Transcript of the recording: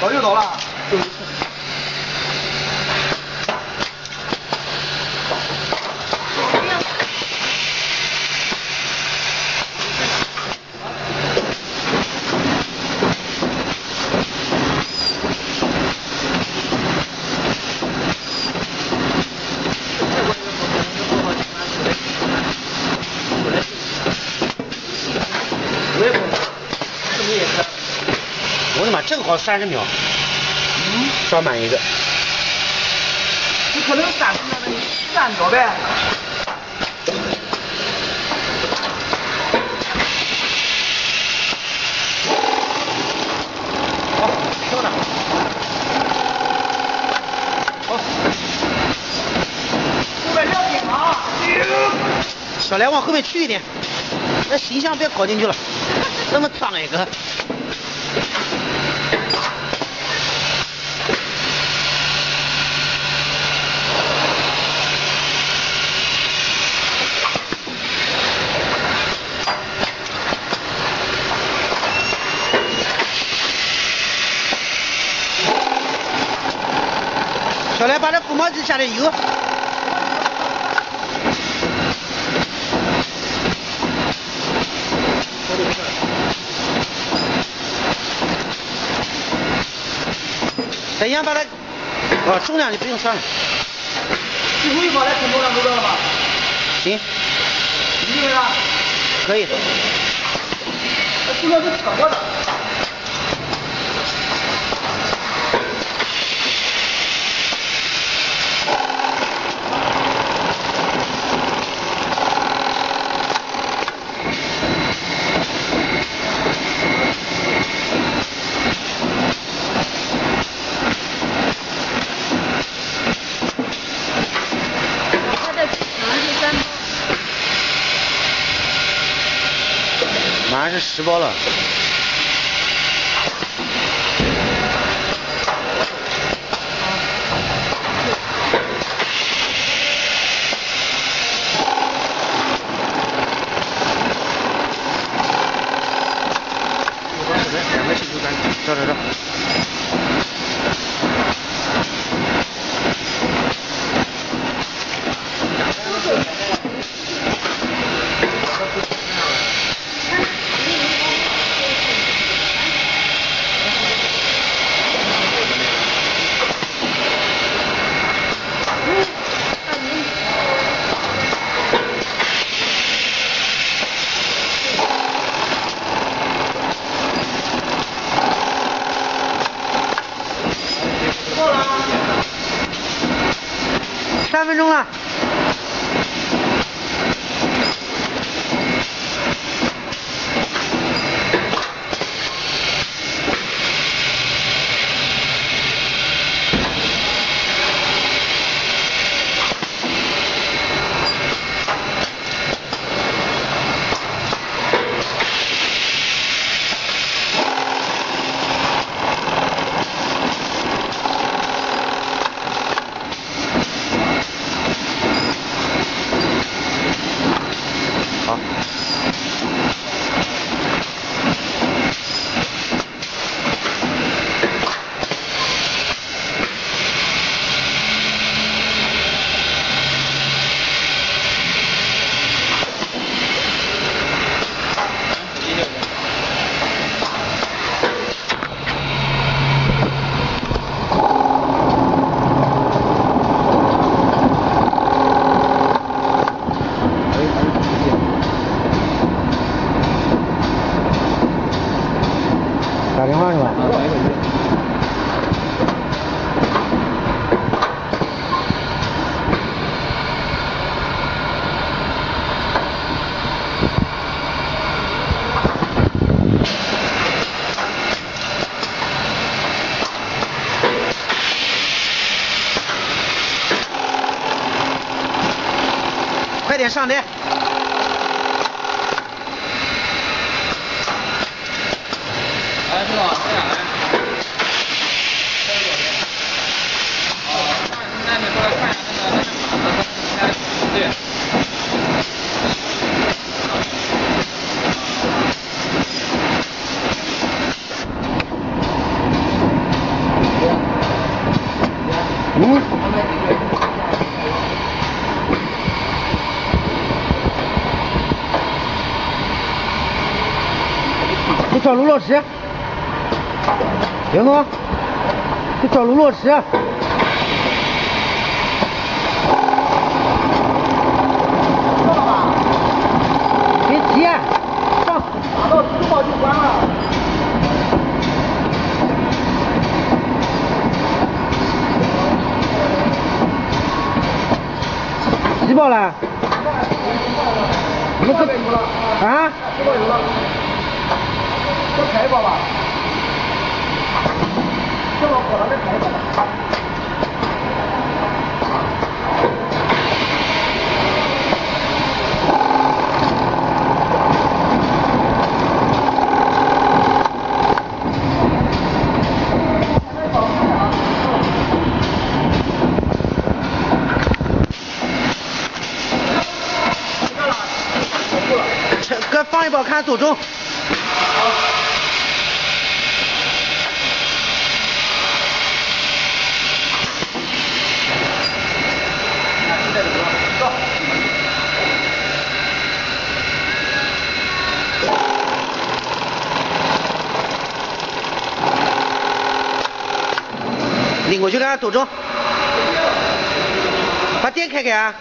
早就走了。我的妈，正好三十秒，嗯，装满一个。你可能三十秒，那你三秒呗。好，漂亮。好。后！小来往后面去一点，那形象别搞进去了，那么脏一个。小来把这鼓毛机下点油。等一下把它，啊，重量就不用算了。最后一把来称重量够到了吗？行，你认为呢？可以。那重量是扯过的。它的长是三包，还是十包了。两个进球杆，找找找。三分电话是吧？快点上来！哎，是吧？这样哎。哦，那你过来看一下那个那个马子，对。嗯。你找卢老师。刘总，你找卢老师。别急，上。拿到珠宝就关了。几包了？你们这啊？再开一包吧。这包火了，再开一包吧。哥放一包，看左中。我去给他赌咒。把店开开啊。